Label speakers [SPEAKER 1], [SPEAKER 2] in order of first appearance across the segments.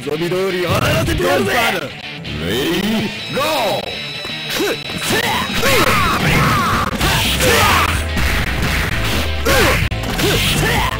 [SPEAKER 1] 望み通り踊らせてやるぜ。レイゴ
[SPEAKER 2] ーせせ
[SPEAKER 1] せー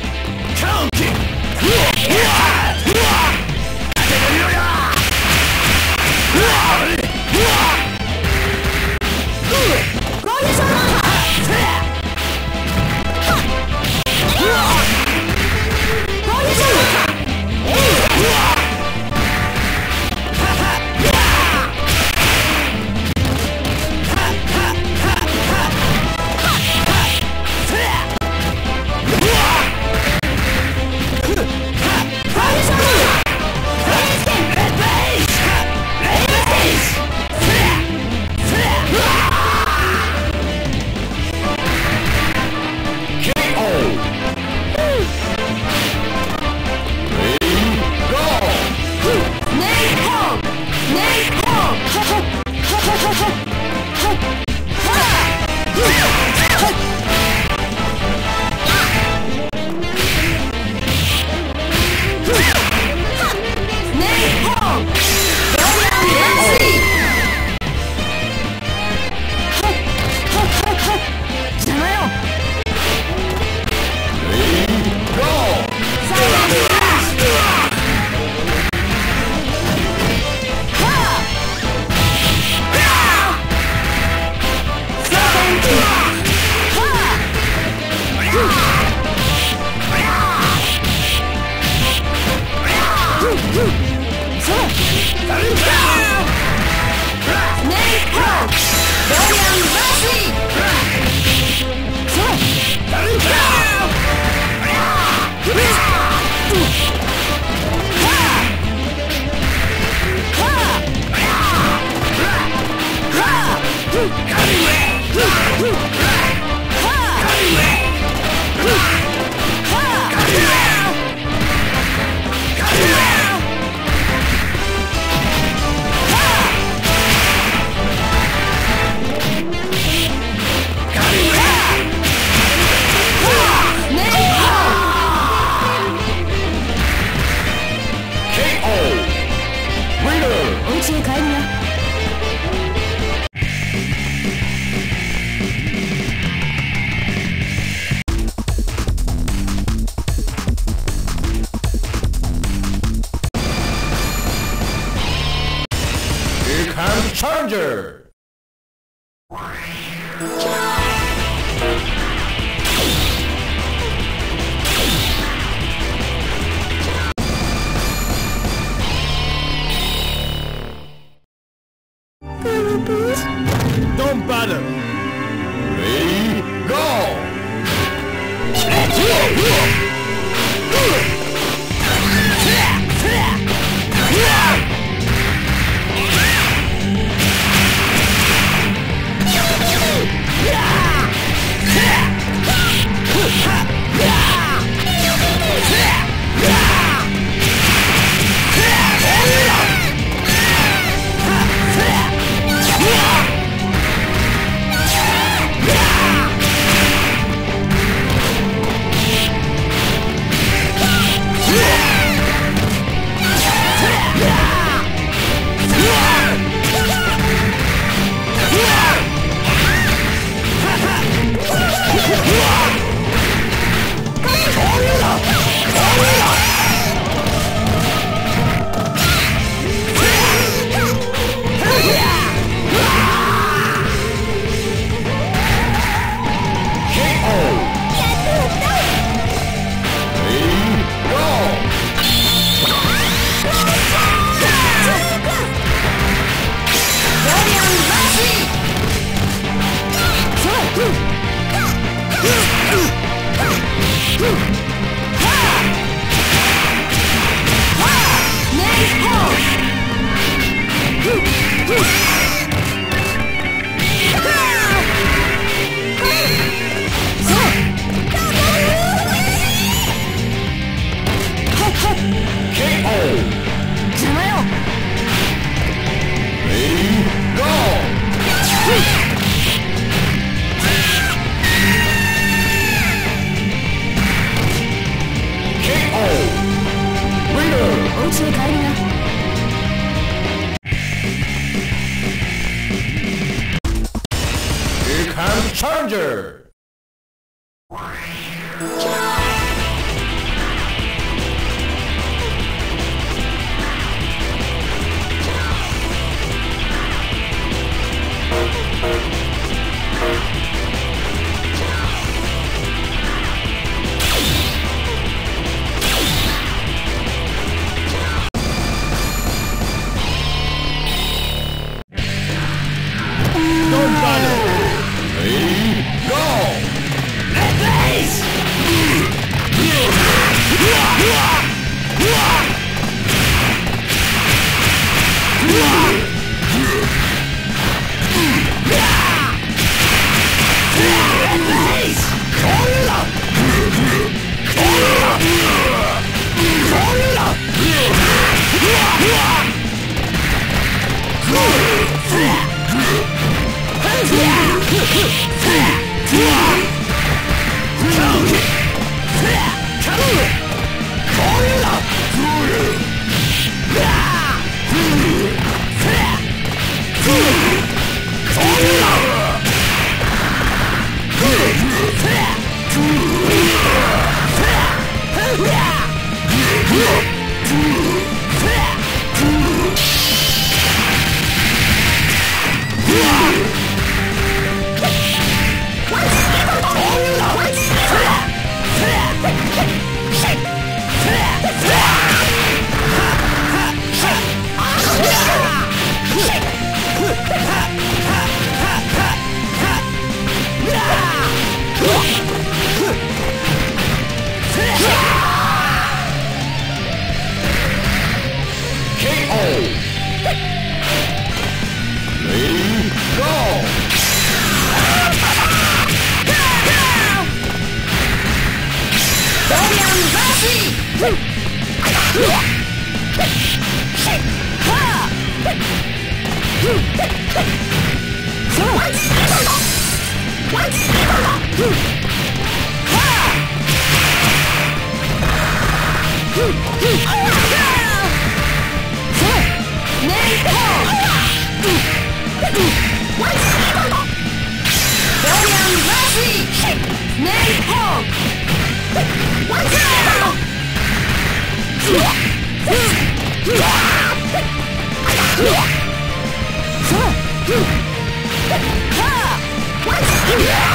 [SPEAKER 1] Yeah!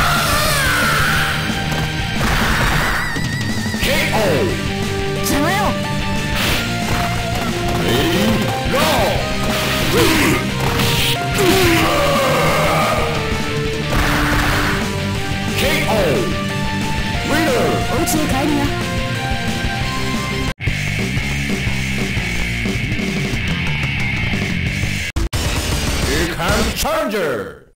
[SPEAKER 1] Charger!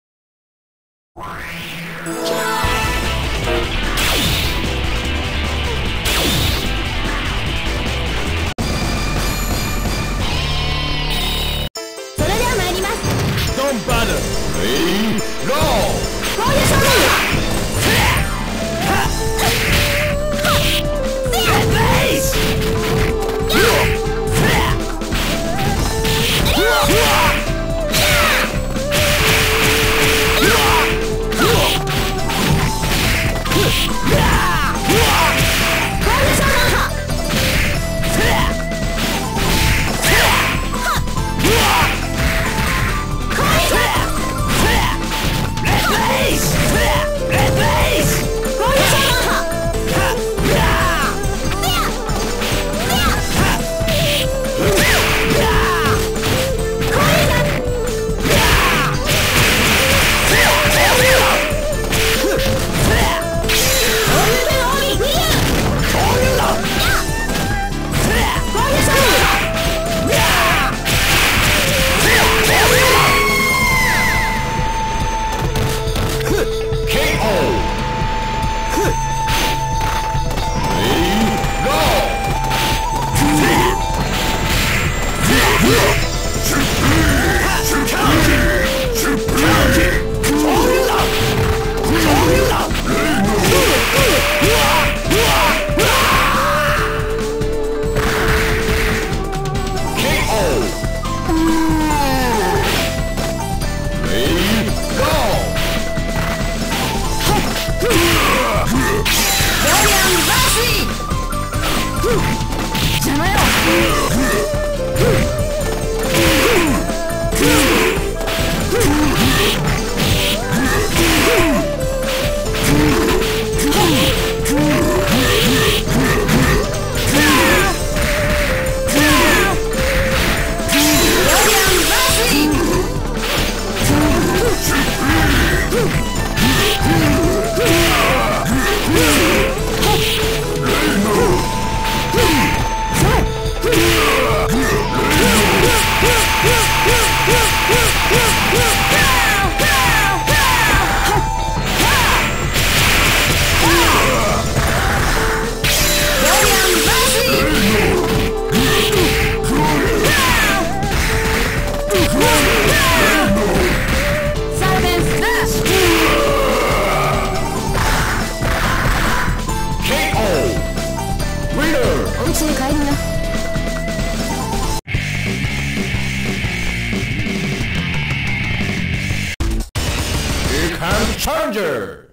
[SPEAKER 1] Roger.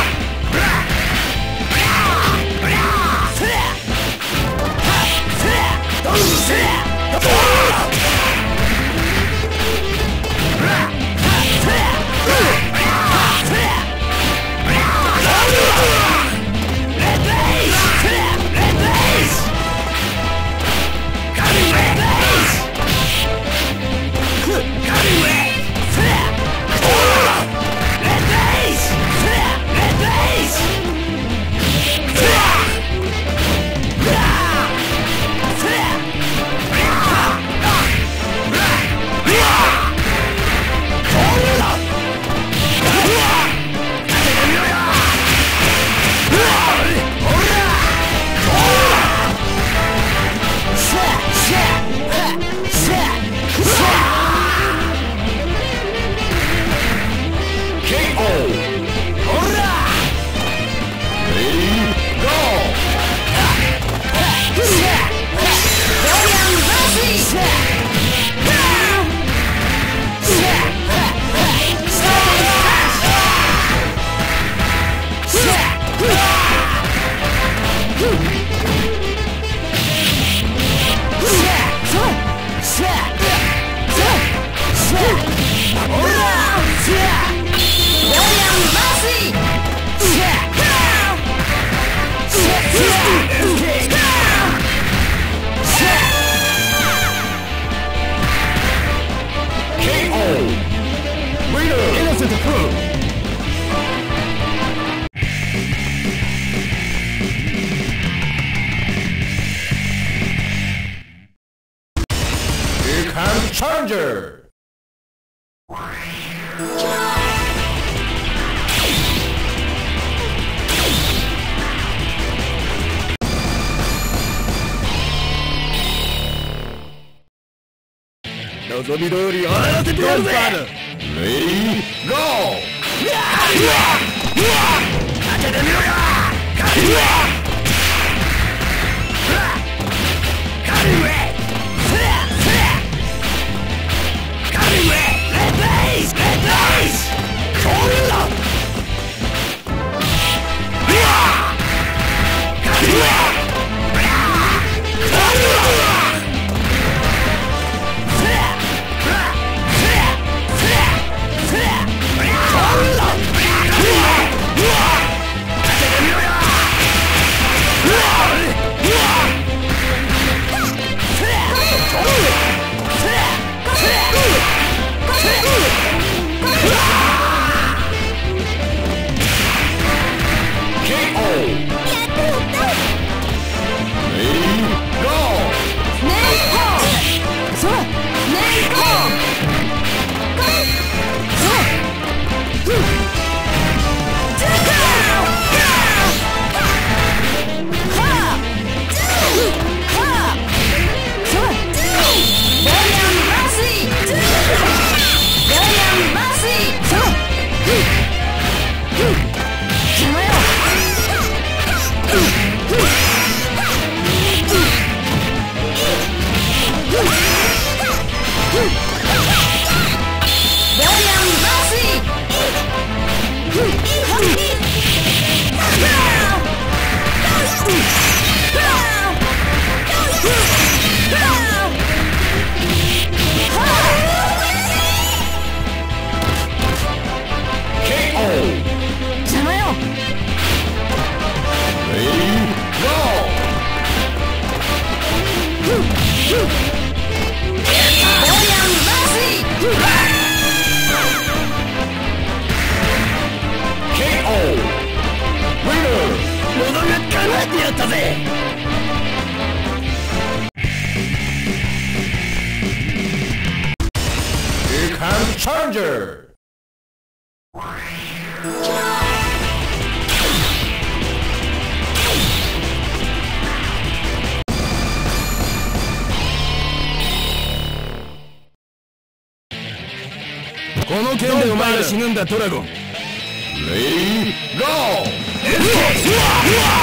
[SPEAKER 1] だ
[SPEAKER 3] ドラゴン。レイゴ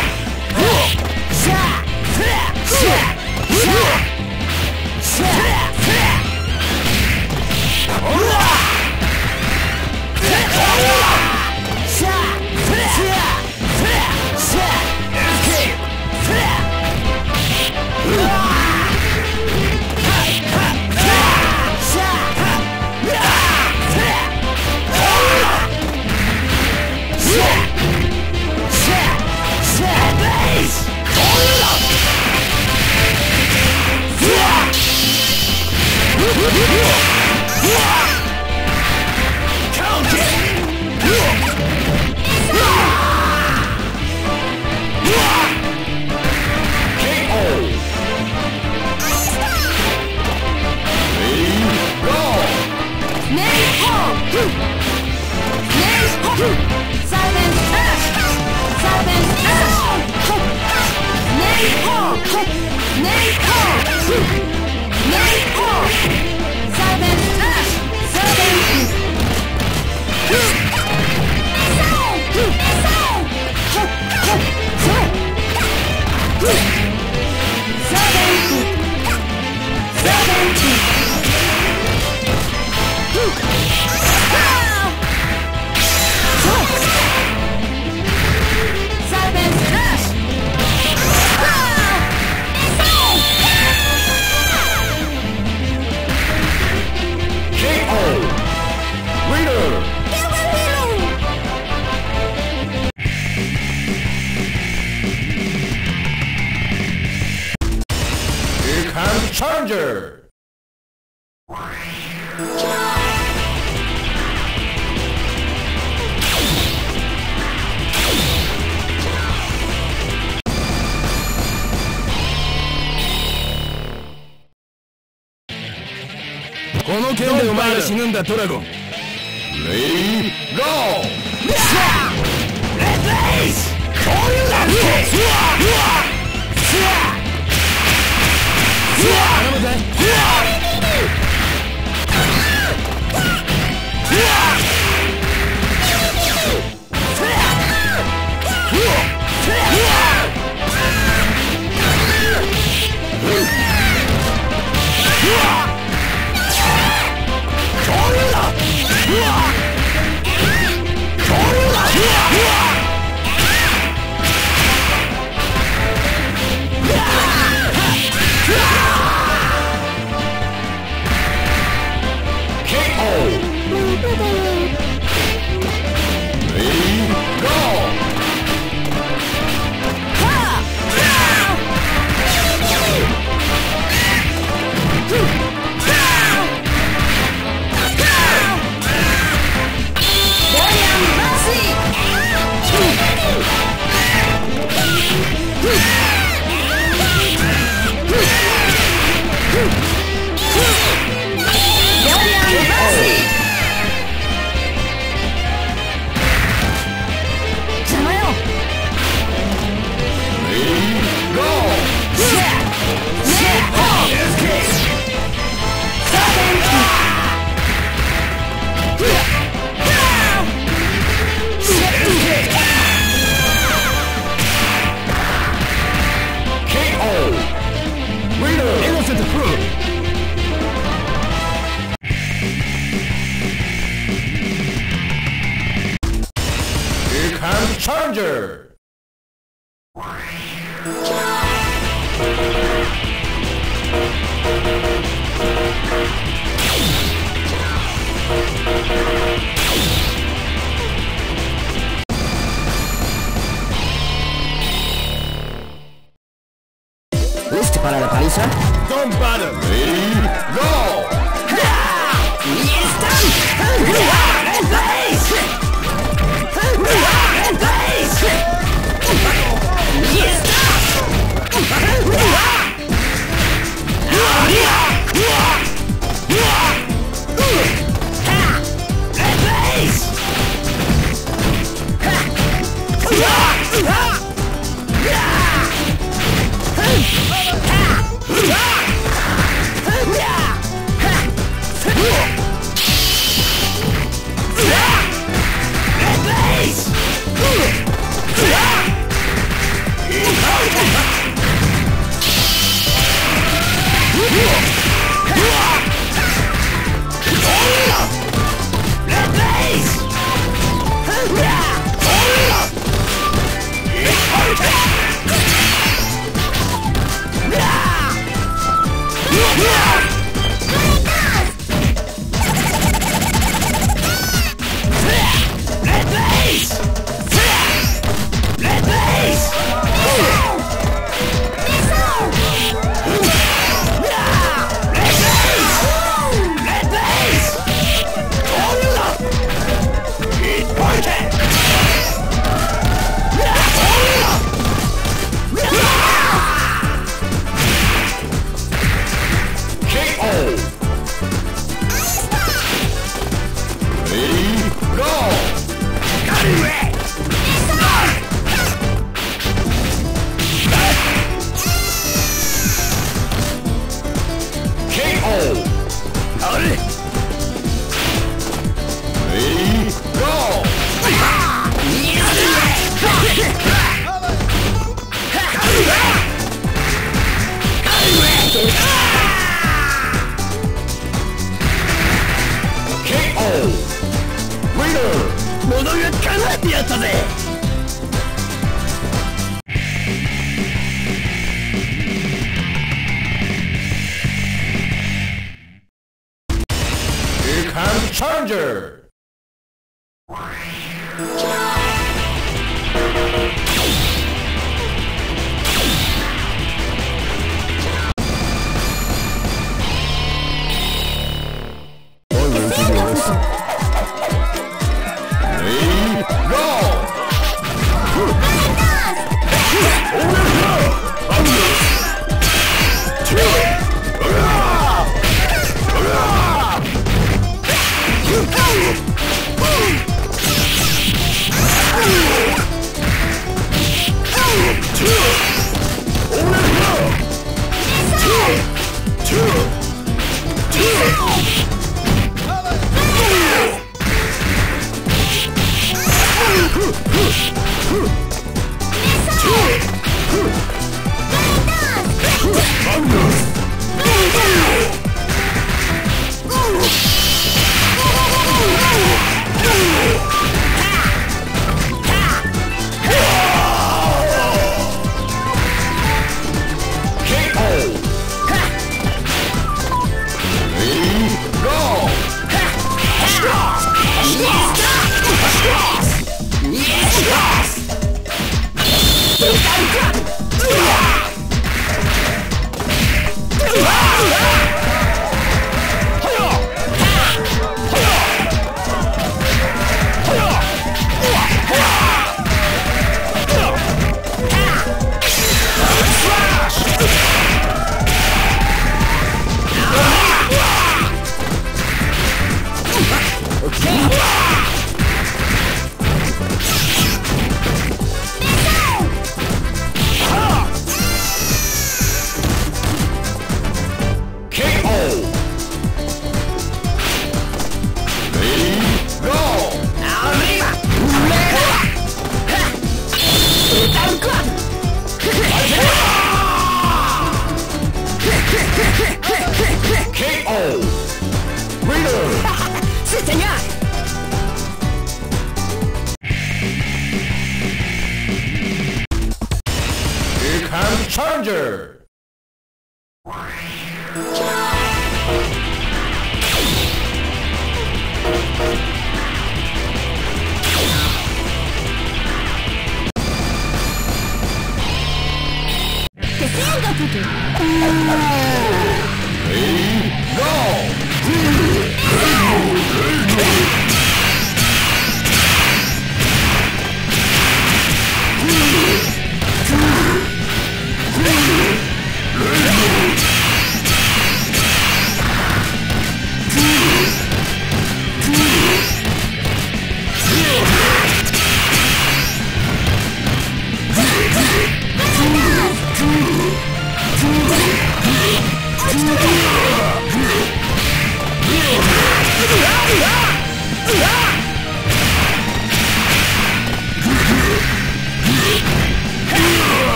[SPEAKER 3] ー。
[SPEAKER 4] この剣でお前が死ぬんだトラゴン。
[SPEAKER 3] レイゴー。
[SPEAKER 2] レッツエイス。こういううわ
[SPEAKER 5] うわうわ
[SPEAKER 1] うわわ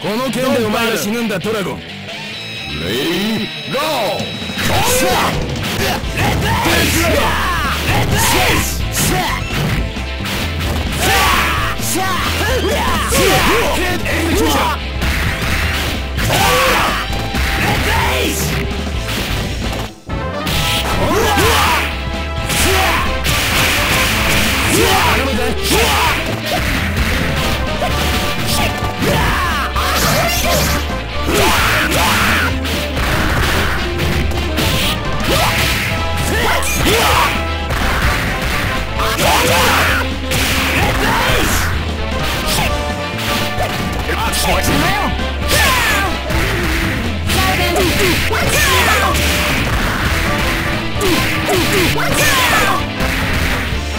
[SPEAKER 3] この剣でお前が死ぬんだドラゴン。
[SPEAKER 1] Ready,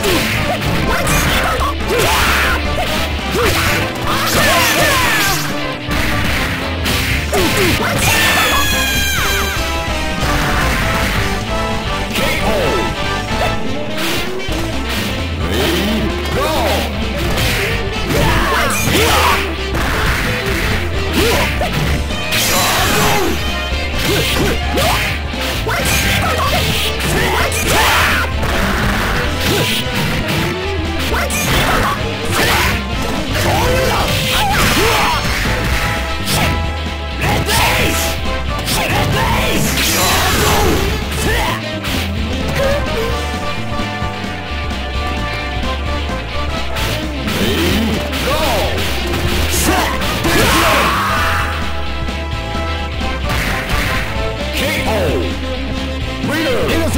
[SPEAKER 1] go!
[SPEAKER 5] Yeah.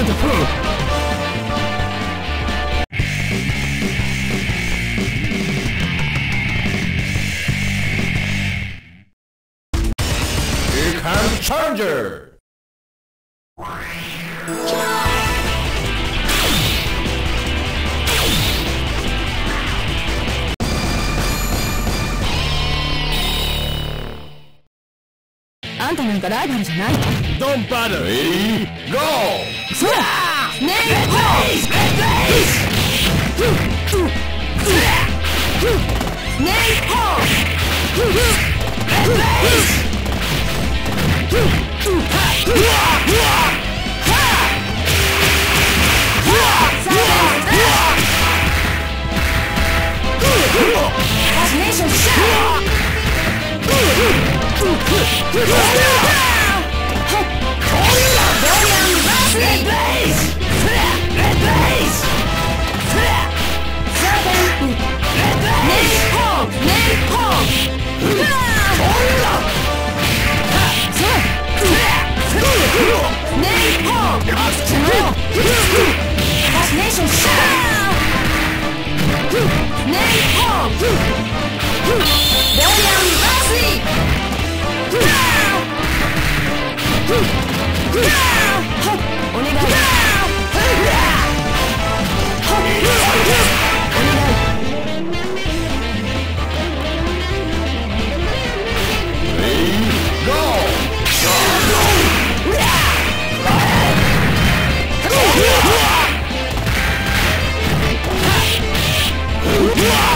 [SPEAKER 5] to the pool. かライバじゃない。
[SPEAKER 1] Name Hall! Billion Leslie! Yeah!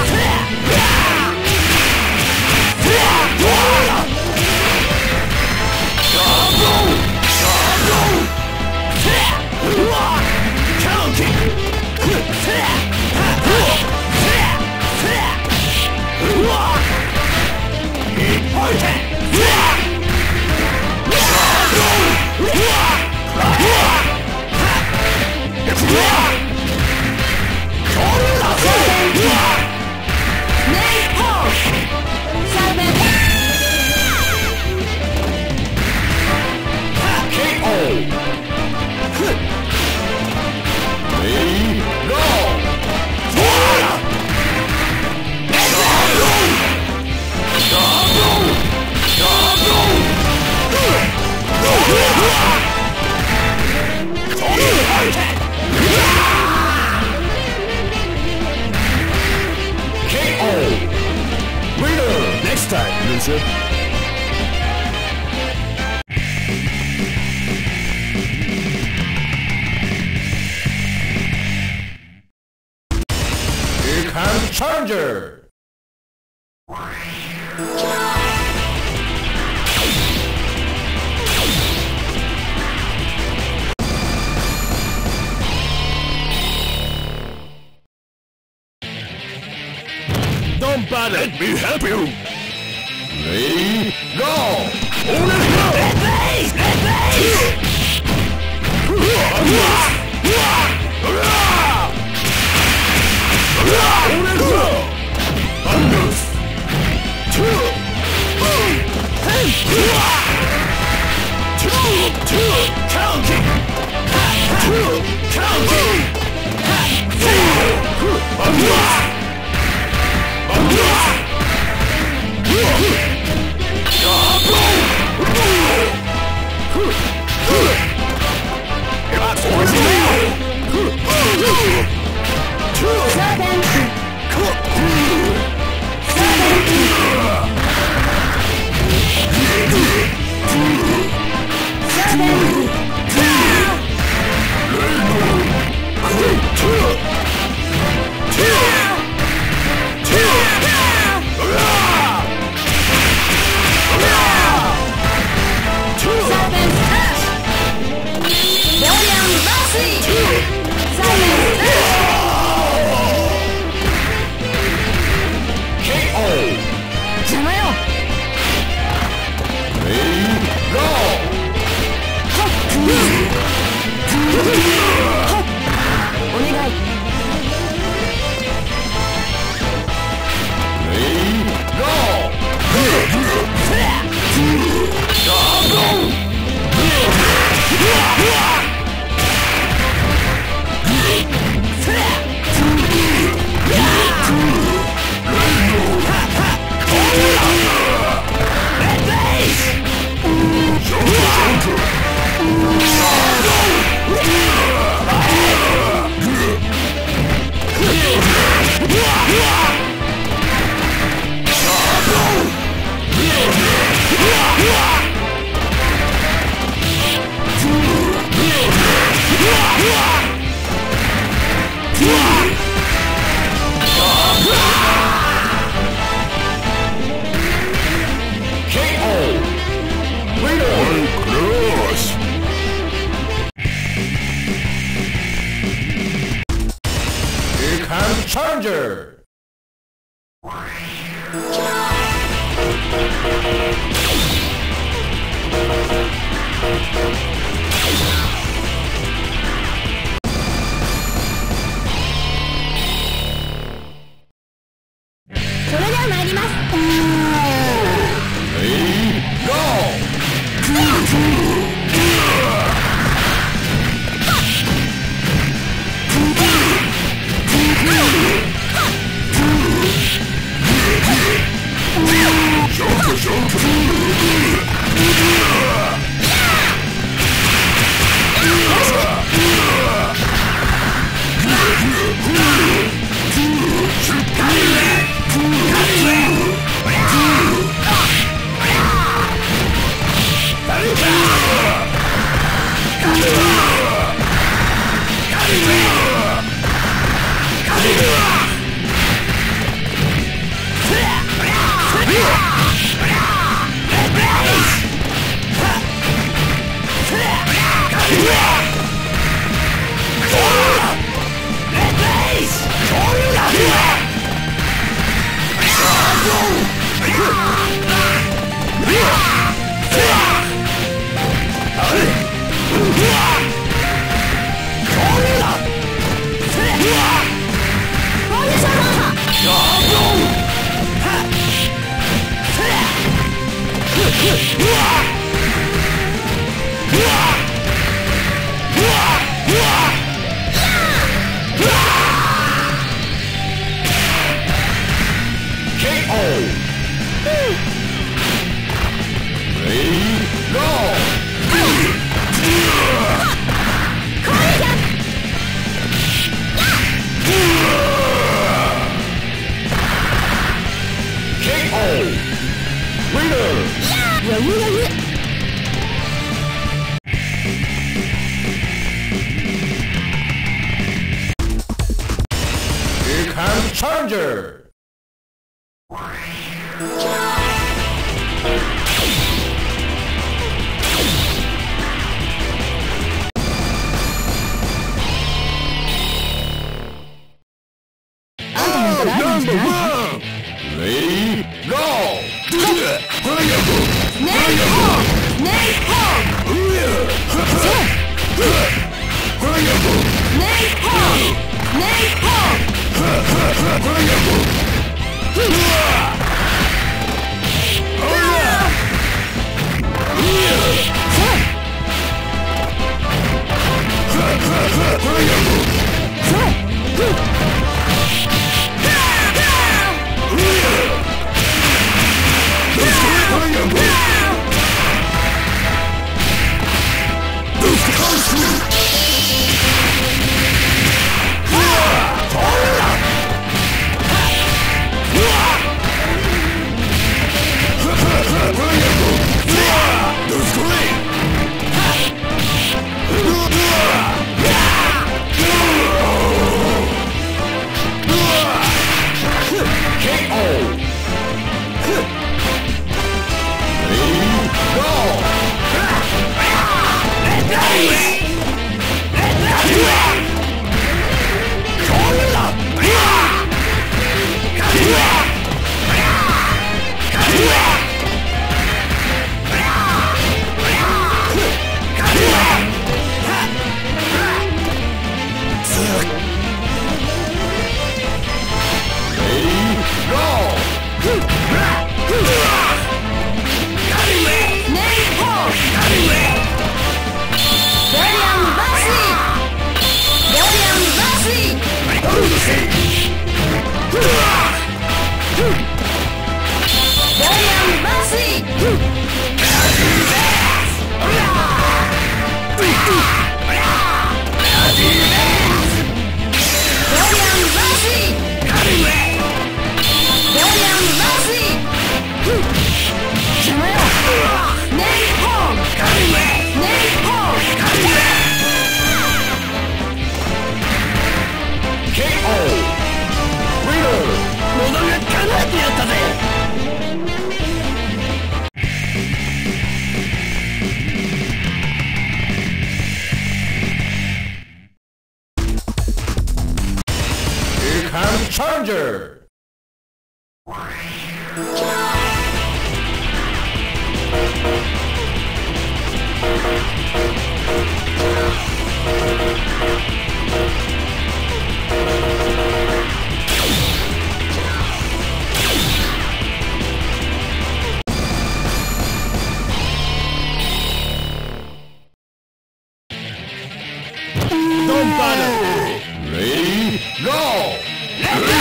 [SPEAKER 3] Let's go!